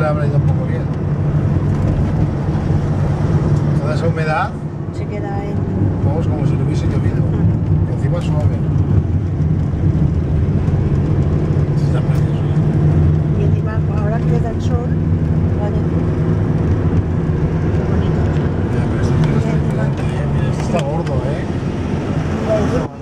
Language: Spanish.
le habrá ido un poco bien. Toda esa humedad se queda ahí. Vamos como si lo hubiese llovido. Ah. Encima suave. Está. ¿eh? Y encima ahora queda el sol, gordo, ¿eh?